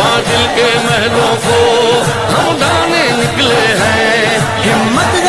बादल के महलों को हम दाने निकले हैं। हिम्मत